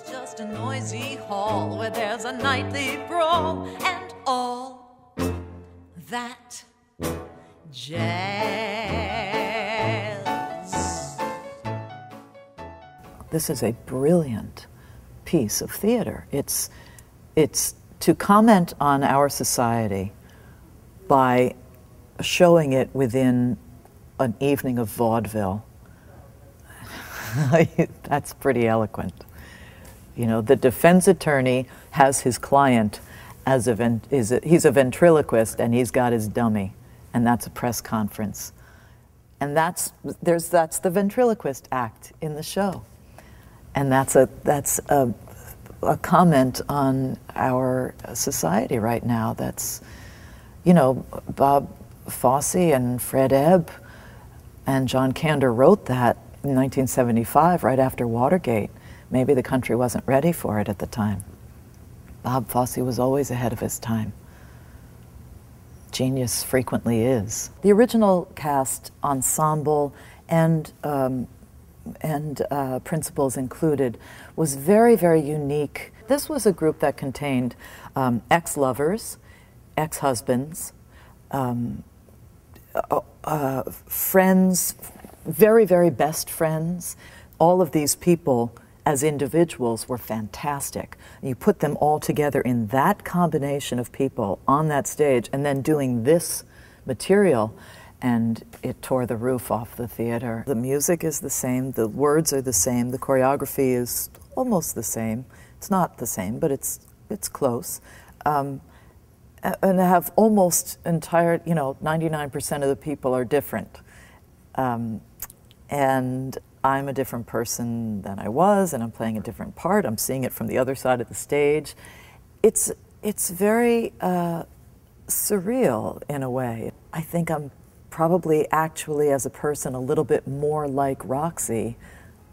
It's just a noisy hall where there's a nightly brawl and all that jazz. This is a brilliant piece of theater. It's, it's to comment on our society by showing it within an evening of vaudeville. That's pretty eloquent. You know, the defense attorney has his client as a, ven- is a he's a ventriloquist and he's got his dummy, and that's a press conference. And that's there's that's the ventriloquist act in the show, and that's a that's a, a comment on our society right now. That's you know Bob Fosse and Fred Ebb and John Kander wrote that in 1975, right after Watergate. Maybe the country wasn't ready for it at the time. Bob Fosse was always ahead of his time. Genius frequently is. The original cast ensemble and um, and uh, principals included was very, very unique. This was a group that contained um, ex lovers, ex husbands, um, uh, uh, friends, very, very best friends. All of these people as individuals were fantastic. You put them all together in that combination of people on that stage and then doing this material and it tore the roof off the theater. The music is the same, the words are the same, the choreography is almost the same. It's not the same, but it's it's close. Um, and have almost entire, you know, 99% of the people are different. Um, and I'm a different person than I was, and I'm playing a different part. I'm seeing it from the other side of the stage. It's, it's very uh, surreal in a way. I think I'm probably actually, as a person, a little bit more like Roxie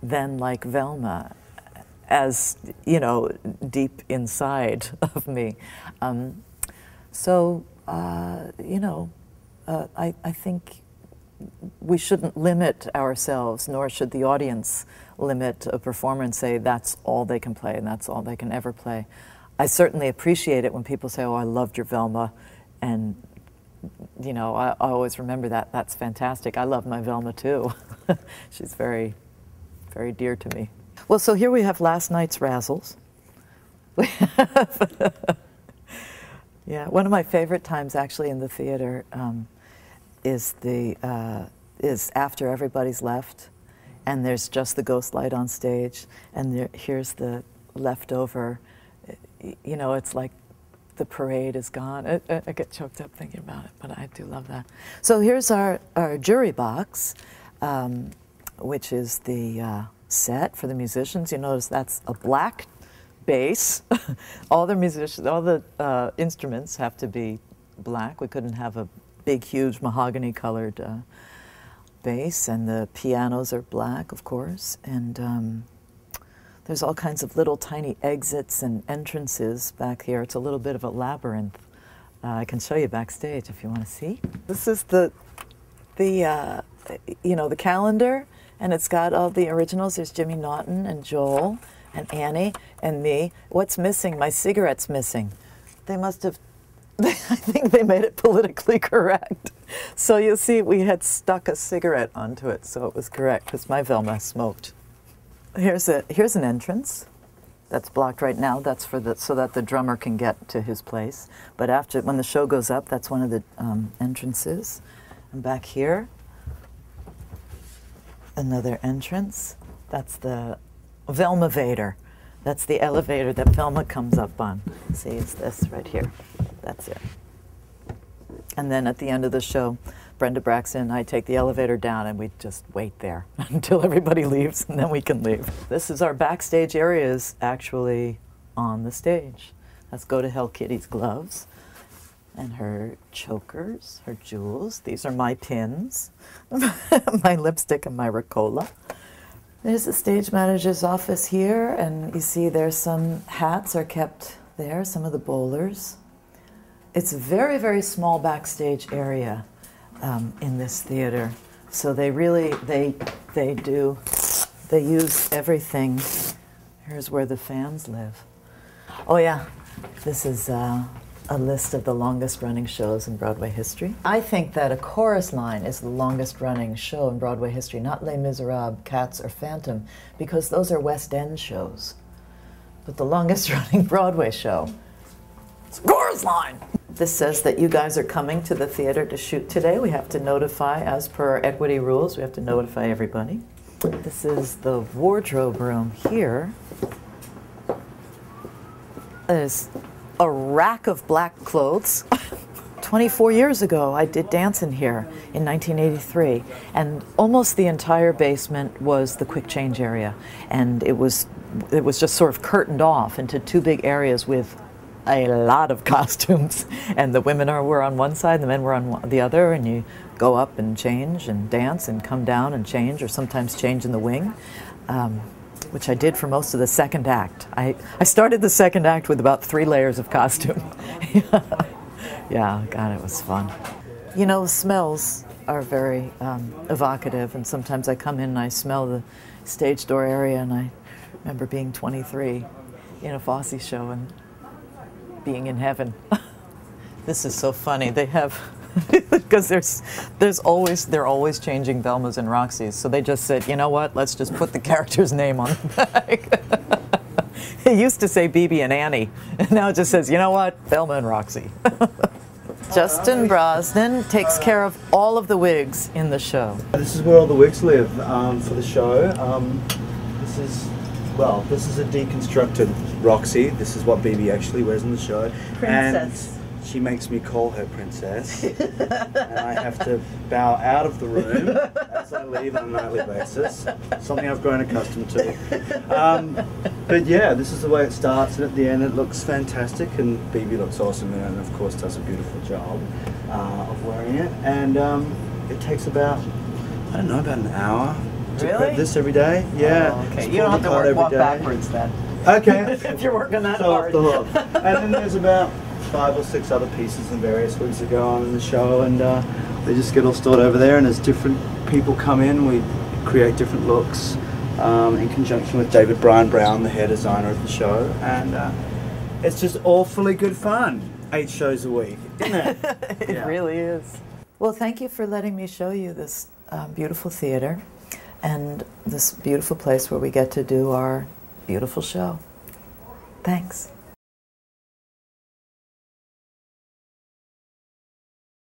than like Velma, as, you know, deep inside of me. Um, so, uh, you know, uh, I, I think we shouldn't limit ourselves, nor should the audience limit a performer and say that's all they can play and that's all they can ever play. I certainly appreciate it when people say, "Oh, I loved your Velma," and you know, I, I always remember that. That's fantastic. I love my Velma too. She's very, very dear to me. Well, so here we have last night's razzles. yeah, one of my favorite times actually in the theater. Um, is the uh, is after everybody's left, and there's just the ghost light on stage, and there, here's the leftover. You know, it's like the parade is gone. I, I, get choked up thinking about it, but I do love that. So here's our, our jury box, um, which is the uh, set for the musicians. You notice that's a black bass. all the musicians, all the uh, instruments have to be black. We couldn't have a big, huge mahogany colored uh, bass, and the pianos are black, of course. And um, there's all kinds of little tiny exits and entrances back here. It's a little bit of a labyrinth. Uh, I can show you backstage if you want to see. This is the, the uh, you know, the calendar, and it's got all the originals. There's Jimmy Naughton and Joel and Annie and me. What's missing? My cigarette's missing. They must have I think they made it politically correct. So you see, we had stuck a cigarette onto it, so it was correct because my Velma smoked. Here's a here's an entrance that's blocked right now. That's for the so that the drummer can get to his place. But after when the show goes up, that's one of the um, entrances. And back here, another entrance. That's the Velmavator. That's the elevator that Velma comes up on. See, it's this right here. That's it. And then at the end of the show, Brenda Braxton and I take the elevator down and we just wait there until everybody leaves and then we can leave. This is our backstage areas actually on the stage. Let's go to Hell Kitty's gloves and her chokers, her jewels. These are my pins, my lipstick and my Ricola. There's the stage manager's office here, and you see there's some hats are kept there, some of the bowlers. It's a very, very small backstage area um, in this theater. So they really, they, they do, they use everything Here's where the fans live. Oh, yeah, this is uh, a list of the longest running shows in Broadway history. I think that A Chorus Line is the longest running show in Broadway history, not Les Miserables, Cats, or Phantom, because those are West End shows. But the longest running Broadway show Chorus Line. This says that you guys are coming to the theater to shoot today. We have to notify, as per our equity rules, we have to notify everybody. This is the wardrobe room here. There's a rack of black clothes. 24 years ago, I did dance in here in 1983, and almost the entire basement was the quick change area, and it was it was just sort of curtained off into two big areas with a lot of costumes, and the women are were on one side, the men were on the other, and you go up and change and dance and come down and change, or sometimes change in the wing. Um, which I did for most of the second act. I, I started the second act with about three layers of costume. yeah, God, it was fun. You know, smells are very um, evocative, and sometimes I come in and I smell the stage door area, and I remember being 23 in a Fosse show and being in heaven. this is so funny. They have because there's there's always they're always changing Velmas and Roxie's. So they just said, you know what? Let's just put the character's name on the back. it used to say Bebe and Annie, and now it just says, you know what? Velma and Roxie. Justin Brosnan takes care of all of the wigs in the show. This is where all the wigs live um, for the show. Um, this is, well, this is a deconstructed Roxie. This is what Bebe actually wears in the show. Princess. And she makes me call her princess, and I have to bow out of the room as I leave on a nightly basis. Something I've grown accustomed to. Um, but yeah, this is the way it starts, and at the end it looks fantastic, and Bebe looks awesome in it, and of course does a beautiful job uh, of wearing it. And um, it takes about, I don't know, about an hour. To Really? prep this every day, yeah. Oh, okay. You don't have to work, walk day. backwards then. Okay. if you're working that So off hard. the hook. and then there's about five or six other pieces and various wigs that go on in the show, and uh, they just get all stored over there. And as different people come in, we create different looks um, in conjunction with David Brian Brown, the hair designer of the show, and uh, it's just awfully good fun. Eight shows a week, isn't it? it Yeah. really is. Well, thank you for letting me show you this um, beautiful theater and this beautiful place where we get to do our beautiful show. Thanks.